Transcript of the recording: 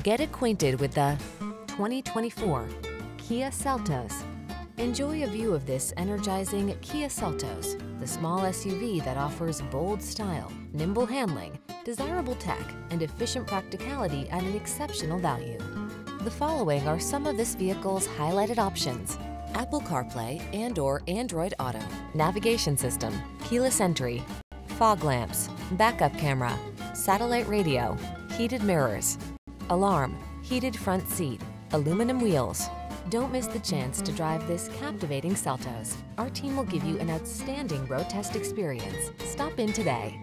Get acquainted with the 2024 Kia Seltos. Enjoy a view of this energizing Kia Seltos, the small SUV that offers bold style, nimble handling, desirable tech, and efficient practicality at an exceptional value. The following are some of this vehicle's highlighted options. Apple CarPlay and or Android Auto, navigation system, keyless entry, fog lamps, backup camera, satellite radio, heated mirrors, alarm, heated front seat, aluminum wheels. Don't miss the chance to drive this captivating Seltos. Our team will give you an outstanding road test experience. Stop in today.